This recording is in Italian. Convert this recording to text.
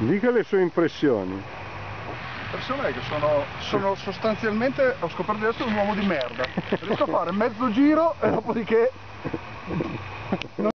Dica le sue impressioni. L'impressione che sono, sono sostanzialmente, ho scoperto di essere un uomo di merda. Riesco a fare mezzo giro e dopodiché